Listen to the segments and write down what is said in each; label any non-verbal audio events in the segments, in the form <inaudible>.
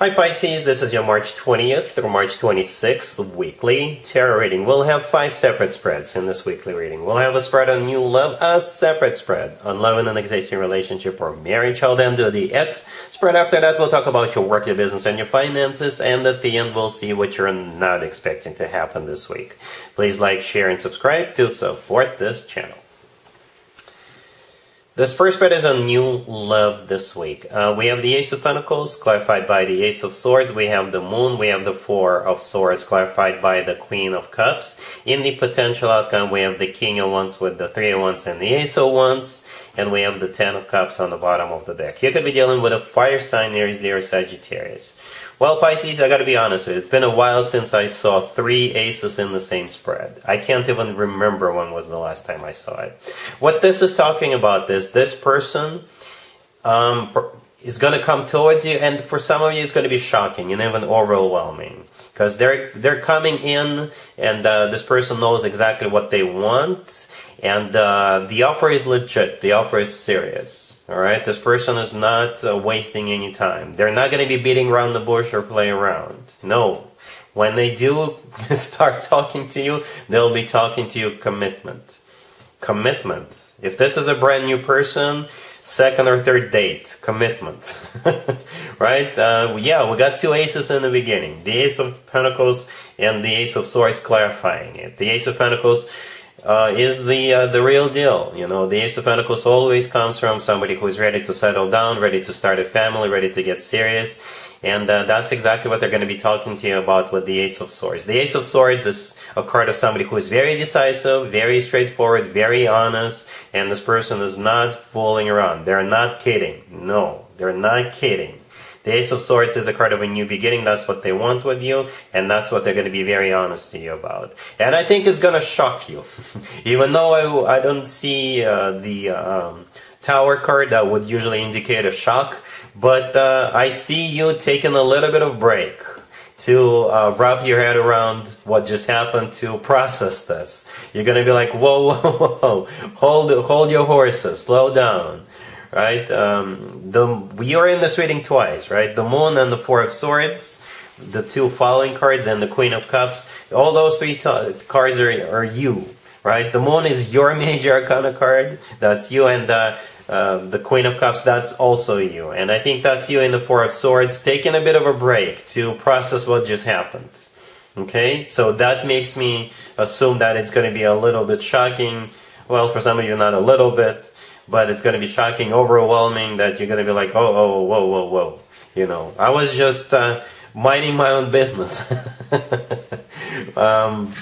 Hi Pisces, this is your March 20th through March 26th weekly tarot reading. We'll have five separate spreads in this weekly reading. We'll have a spread on new love, a separate spread on love in an existing relationship or marriage. I'll then do the ex spread. After that, we'll talk about your work, your business, and your finances. And at the end, we'll see what you're not expecting to happen this week. Please like, share, and subscribe to support this channel. This first spread is on new love this week. Uh, we have the Ace of Pentacles clarified by the Ace of Swords. We have the Moon. We have the Four of Swords clarified by the Queen of Cups. In the potential outcome, we have the King of Wands with the Three of Wands and the Ace of Wands. And we have the Ten of Cups on the bottom of the deck. You could be dealing with a fire sign, Aries, Leo, Sagittarius. Well, Pisces, I gotta be honest with you. It's been a while since I saw three aces in the same spread. I can't even remember when was the last time I saw it. What this is talking about is this person um, is gonna come towards you, and for some of you, it's gonna be shocking and even overwhelming because they're they're coming in, and uh, this person knows exactly what they want, and uh, the offer is legit. The offer is serious. All right, this person is not uh, wasting any time. They're not going to be beating around the bush or playing around. No. When they do <laughs> start talking to you, they'll be talking to you commitment. Commitment. If this is a brand new person, second or third date, commitment. <laughs> right? Uh, yeah, we got two aces in the beginning the Ace of Pentacles and the Ace of Swords clarifying it. The Ace of Pentacles uh, is the uh, the real deal. You know, the Ace of Pentacles always comes from somebody who is ready to settle down, ready to start a family, ready to get serious. And uh, that's exactly what they're going to be talking to you about with the Ace of Swords. The Ace of Swords is a card of somebody who is very decisive, very straightforward, very honest, and this person is not fooling around. They're not kidding. No, they're not kidding. The Ace of Swords is a card of a new beginning. That's what they want with you, and that's what they're going to be very honest to you about. And I think it's going to shock you. <laughs> Even though I, I don't see uh, the um, Tower card that would usually indicate a shock, but uh, I see you taking a little bit of break to uh, wrap your head around what just happened to process this. You're gonna be like, whoa, <laughs> whoa, whoa, hold, hold your horses, slow down right? Um, the you're in this reading twice, right? The Moon and the Four of Swords, the two following cards, and the Queen of Cups. All those three cards are, are you, right? The Moon is your <laughs> major arcana card. That's you, and uh, uh, the Queen of Cups, that's also you. And I think that's you in the Four of Swords, taking a bit of a break to process what just happened. Okay, so that makes me assume that it's going to be a little bit shocking. Well, for some of you, not a little bit but it's going to be shocking, overwhelming that you're going to be like, oh, oh, whoa, whoa, whoa. You know, I was just uh, minding my own business. <laughs> um,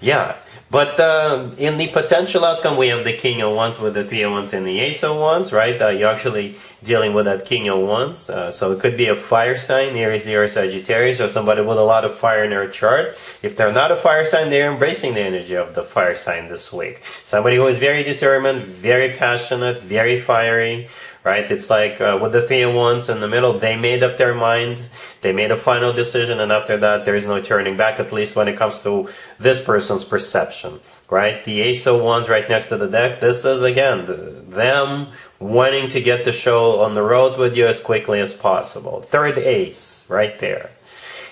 yeah. But uh, in the potential outcome, we have the King of Wands with the Three of Wands and the Ace of Wands, right? Uh, you're actually dealing with that King of Wands. Uh, so it could be a fire sign, Aries, Leo, Sagittarius, or somebody with a lot of fire in their chart. If they're not a fire sign, they're embracing the energy of the fire sign this week. Somebody who is very discernment, very passionate, very fiery, right? It's like uh, with the Three of Wands in the middle, they made up their mind, they made a final decision, and after that, there is no turning back, at least when it comes to this person's perception, right? The Ace of Wands right next to the deck, this is again them wanting to get the show on the road with you as quickly as possible. Third Ace, right there.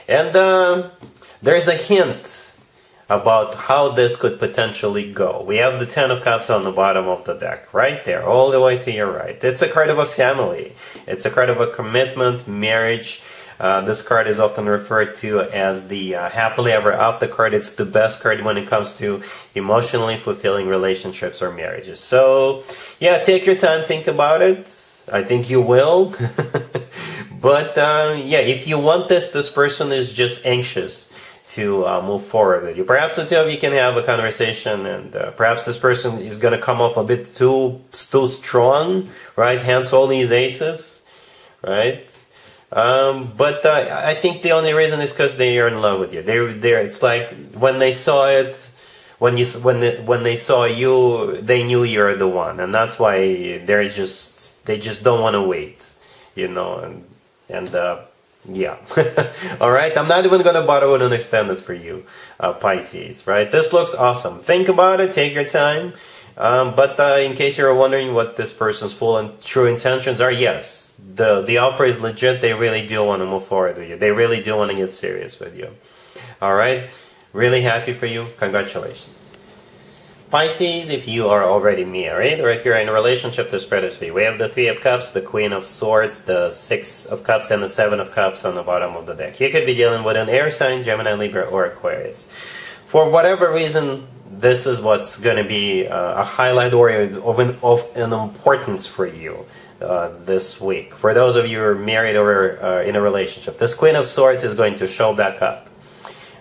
And uh, there's a hint about how this could potentially go. We have the Ten of Cups on the bottom of the deck, right there, all the way to your right. It's a card of a family. It's a card of a commitment, marriage. Uh, this card is often referred to as the uh, happily ever after card. It's the best card when it comes to emotionally fulfilling relationships or marriages. So, yeah, take your time, think about it. I think you will. <laughs> but, uh, yeah, if you want this, this person is just anxious to uh, move forward with you. Perhaps the two of you can have a conversation, and uh, perhaps this person is going to come off a bit too too strong, right? Hence all these aces, right? Um, but uh, I think the only reason is because they are in love with you. They're. It's like when they saw it, when you when the, when they saw you, they knew you're the one, and that's why they're just they just don't want to wait, you know, and and uh, yeah. <laughs> All right. I'm not even going to bother with an extended for you, uh, Pisces. Right. This looks awesome. Think about it. Take your time. Um, but uh, in case you're wondering what this person's full and true intentions are, yes, the the offer is legit. They really do want to move forward with you. They really do want to get serious with you. All right, really happy for you. Congratulations. Pisces, if you are already married or if you're in a relationship, this spread is for you. We have the Three of Cups, the Queen of Swords, the Six of Cups, and the Seven of Cups on the bottom of the deck. You could be dealing with an air sign, Gemini, Libra, or Aquarius. For whatever reason, this is what's going to be uh, a highlight or of of an importance for you. Uh, this week. For those of you who are married or uh, in a relationship, this Queen of Swords is going to show back up.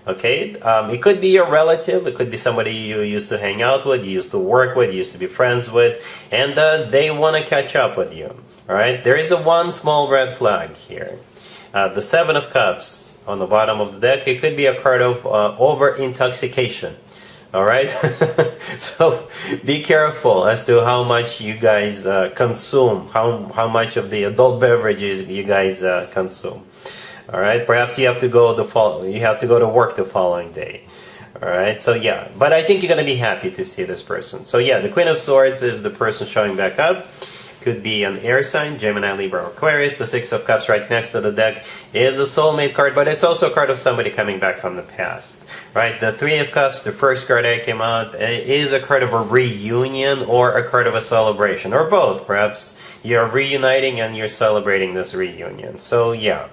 Okay, um, it could be your relative, it could be somebody you used to hang out with, you used to work with, you used to be friends with, and uh, they want to catch up with you. All right, there is a one small red flag here. Uh, the Seven of Cups on the bottom of the deck, it could be a card of uh, over intoxication. All right, <laughs> so be careful as to how much you guys uh, consume, how how much of the adult beverages you guys uh, consume. All right. Perhaps you have to go the. You have to go to work the following day. All right. So yeah, but I think you're gonna be happy to see this person. So yeah, the Queen of Swords is the person showing back up. Could be an air sign, Gemini, Libra, Aquarius. The Six of Cups right next to the deck is a soulmate card, but it's also a card of somebody coming back from the past. Right? The Three of Cups, the first card that came out, is a card of a reunion or a card of a celebration, or both. Perhaps you're reuniting and you're celebrating this reunion. So yeah.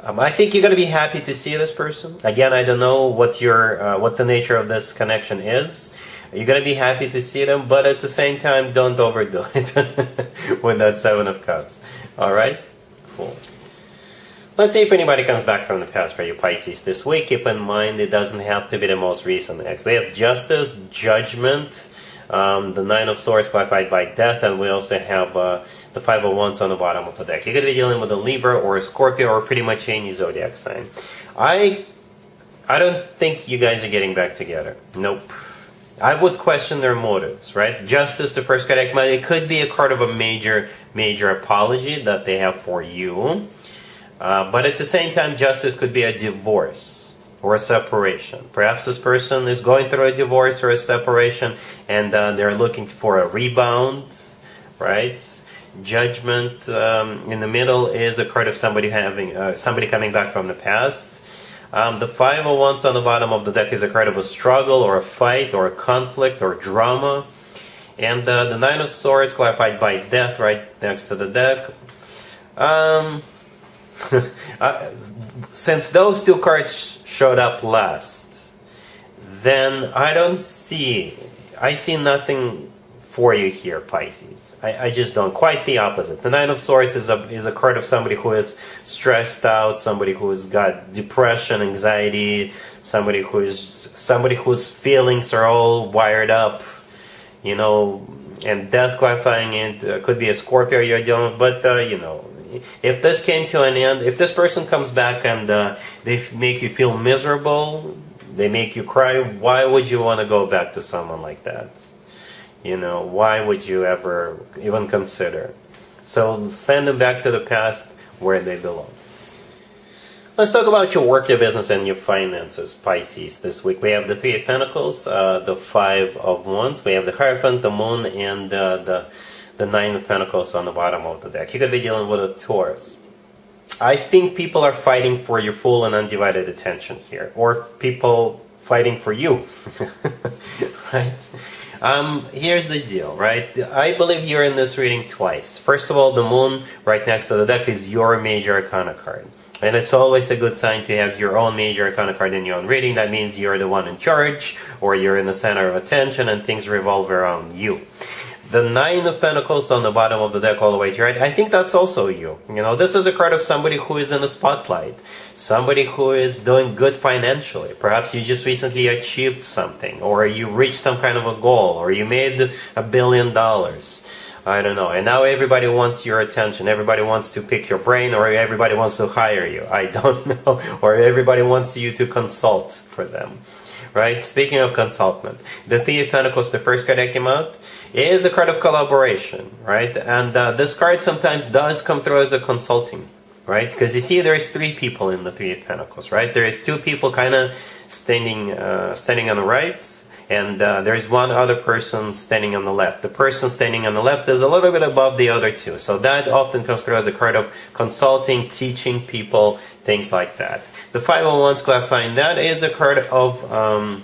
Um, I think you're going to be happy to see this person. Again, I don't know what your uh, what the nature of this connection is. You're going to be happy to see them, but at the same time, don't overdo <laughs> it with that Seven of Cups. All right? Cool. Let's see if anybody comes back from the past for you, Pisces, this week. Keep in mind, it doesn't have to be the most recent ex. We have Justice, Judgment, um, the Nine of Swords clarified by Death, and we also have uh, the Five of Wands on the bottom of the deck. You could be dealing with a Libra or a Scorpio or pretty much any zodiac sign. I I don't think you guys are getting back together. Nope. I would question their motives, right? Justice, the first card, it could be a card of a major, major apology that they have for you. Uh, but at the same time, justice could be a divorce or a separation. Perhaps this person is going through a divorce or a separation and uh, they're looking for a rebound, right? Judgment um, in the middle is a card of somebody having uh, somebody coming back from the past. Um, the five of wands on the bottom of the deck is a card of a struggle or a fight or a conflict or drama. And uh, the nine of swords clarified by death right next to the deck. Um, <laughs> uh, since those two cards showed up last, then I don't see, I see nothing for you here, Pisces. I, I, just don't. Quite the opposite. The Nine of Swords is a is a card of somebody who is stressed out, somebody who's got depression, anxiety, somebody who is somebody whose feelings are all wired up, you know. And death clarifying it uh, could be a Scorpio you're dealing with, but uh, you know, if this came to an end, if this person comes back and uh, they make you feel miserable, they make you cry, why would you want to go back to someone like that? You know, why would you ever even consider? So send them back to the past where they belong. Let's talk about your work, your business, and your finances, Pisces. This week we have the Three of Pentacles, uh, the Five of Wands, we have the Hierophant, the Moon, and uh, the the Nine of Pentacles on the bottom of the deck. You could be dealing with a Taurus. I think people are fighting for your full and undivided attention here, or people fighting for you, <laughs> right? Um, here's the deal, right? I believe you're in this reading twice. First of all, the moon right next to the deck is your major arcana card. And it's always a good sign to have your own major arcana card in your own reading. That means you're the one in charge, or you're in the center of attention, and things revolve around you the nine of pentacles on the bottom of the deck all the way to right i think that's also you. You know this is a card of somebody who is in the spotlight somebody who is doing good financially. Perhaps you just recently achieved something or you reached some kind of a goal or you made a billion dollars. I don't know. And now everybody wants your attention. Everybody wants to pick your brain or everybody wants to hire you. I don't <laughs> know. Or everybody wants you to consult for them right? Speaking of consultant, the Three of Pentacles, the first card that came out, is a card of collaboration, right? And uh, this card sometimes does come through as a consulting, right? Because you see, there's three people in the Three of Pentacles, right? There is two people kind of standing, uh, standing on the right, and uh, there's one other person standing on the left. The person standing on the left is a little bit above the other two. So that often comes through as a card of consulting, teaching people, things like that. The Five of Wands clarifying that is a card of, um,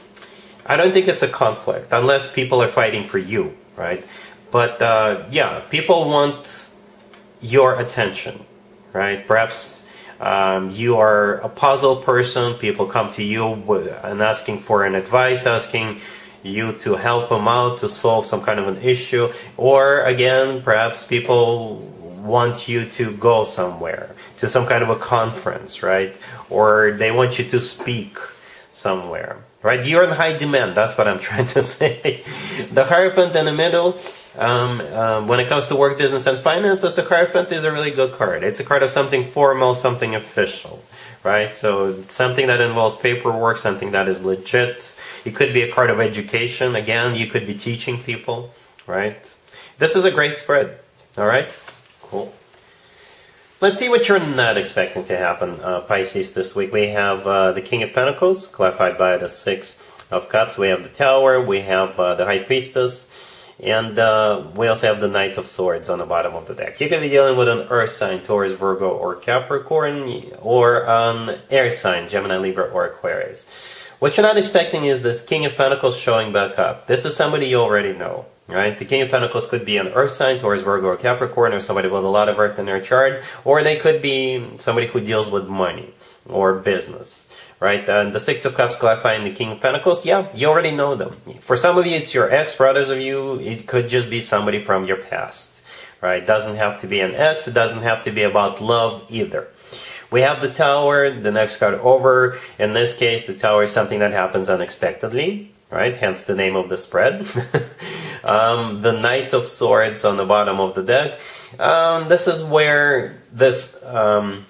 I don't think it's a conflict, unless people are fighting for you, right? But uh, yeah, people want your attention, right? Perhaps um, you are a puzzle person. People come to you and asking for an advice, asking you to help them out to solve some kind of an issue. Or again, perhaps people want you to go somewhere to some kind of a conference, right? Or they want you to speak somewhere, right? You're in high demand. That's what I'm <laughs> trying to say. the Hierophant in the middle um, um, when it comes to work, business, and finances, the Hierophant is a really good card. It's a card of something formal, something official, right? So something that involves paperwork, something that is legit. It could be a card of education. Again, you could be teaching people, right? This is a great spread. All right, cool. Let's see what you're not expecting to happen, uh, Pisces, this week. We have uh, the King of Pentacles, clarified by the Six of Cups. We have the Tower. We have uh, the High Priestess. And uh, we also have the Knight of Swords on the bottom of the deck. You can be dealing with an Earth sign, Taurus, Virgo, or Capricorn, or an Air sign, Gemini, Libra, or Aquarius. What you're not expecting is this King of Pentacles showing back up. This is somebody you already know, right? The King of Pentacles could be an Earth sign, Taurus, Virgo, or Capricorn, or somebody with a lot of Earth in their chart, or they could be somebody who deals with money or business right? And the Six of Cups clarifying the King of Pentacles, yeah, you already know them. For some of you, it's your ex. For others of you, it could just be somebody from your past, right? It doesn't have to be an ex. It doesn't have to be about love either. We have the Tower, the next card over. In this case, the Tower is something that happens unexpectedly, right? Hence the name of the spread. <laughs> um, the Knight of Swords on the bottom of the deck. Um, this is where this... Um,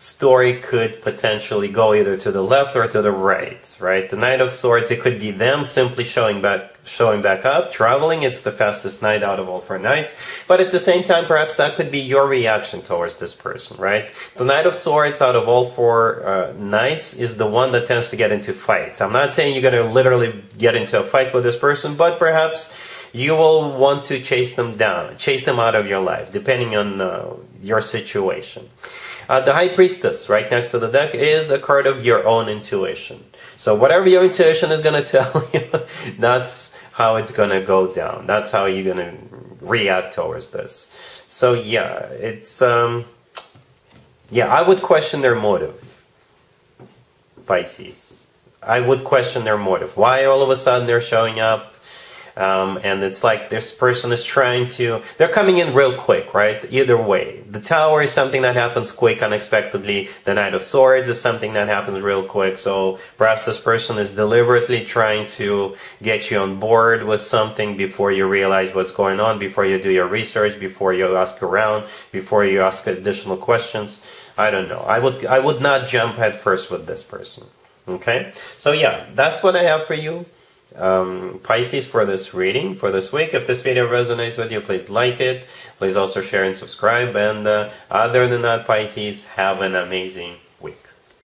story could potentially go either to the left or to the right, right? The Knight of Swords, it could be them simply showing back, showing back up, traveling. It's the fastest knight out of all four knights. But at the same time, perhaps that could be your reaction towards this person, right? The Knight of Swords out of all four uh, knights is the one that tends to get into fights. I'm not saying you're going to literally get into a fight with this person, but perhaps you will want to chase them down, chase them out of your life, depending on uh, your situation. Uh, the High Priestess, right next to the deck, is a card of your own intuition. So whatever your intuition is going <laughs> to tell you, that's how it's going to go down. That's how you're going to react towards this. So yeah, it's um, yeah, I would question their motive. Pisces. I would question their motive. Why all of a sudden they're showing up? Um, and it's like this person is trying to, they're coming in real quick, right? Either way. The tower is something that happens quick, unexpectedly. The Knight of Swords is something that happens real quick. So perhaps this person is deliberately trying to get you on board with something before you realize what's going on, before you do your research, before you ask around, before you ask additional questions. I don't know. I would, I would not jump head first with this person. Okay? So yeah, that's what I have for you um, Pisces for this reading for this week. If this video resonates with you, please like it. Please also share and subscribe. And uh, other than that, Pisces, have an amazing